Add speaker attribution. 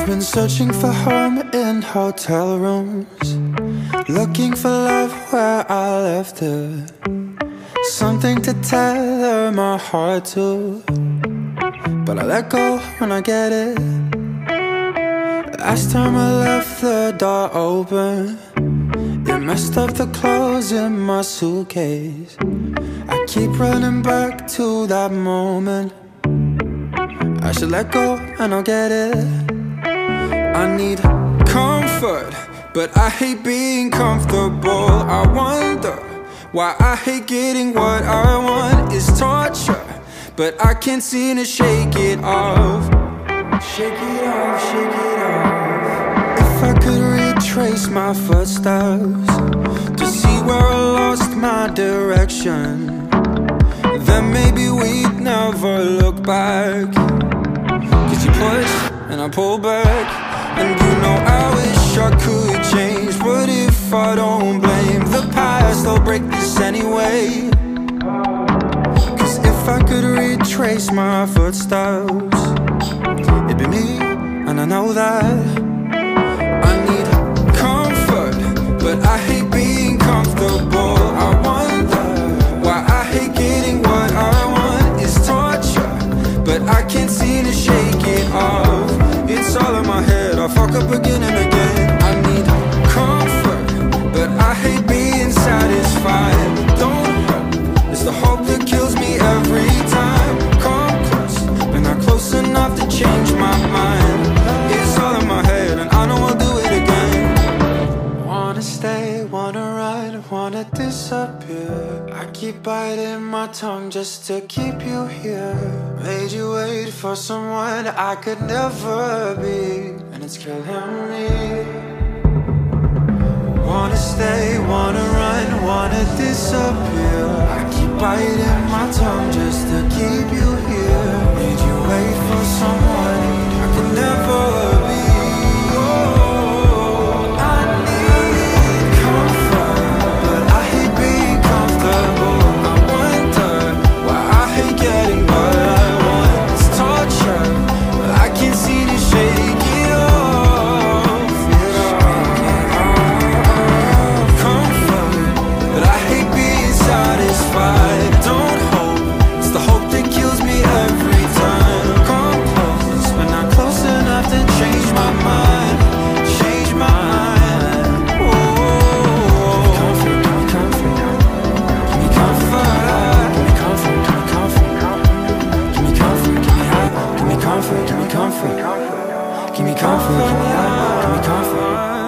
Speaker 1: I've been searching for home in hotel rooms, looking for love where I left it. Something to tether my heart to, but I let go when I get it. Last time I left the door open, you messed up the clothes in my suitcase. I keep running back to that moment. I should let go and I'll get it. I need comfort, but I hate being comfortable. I wonder why I hate getting what I want is torture, but I can't seem to shake it off. Shake it off, shake it off. If I could retrace my footsteps to see where I lost my direction, then maybe we'd never look back. Cause you push and I pull back, if I don't blame the past, I'll break this anyway. Cause if I could retrace my footsteps, it'd be me, and I know that. I need comfort, but I hate being comfortable. I wonder why I hate getting what I want is torture, but I can't hope that kills me every time. Come close, but not close enough to change my mind. It's all in my head, and I know I'll do it again. Wanna stay, wanna run, wanna disappear. I keep biting my tongue just to keep you here. Made you wait for someone I could never be, and it's killing me. Wanna stay, wanna run, wanna disappear. Biting my tongue just to Can we coffee?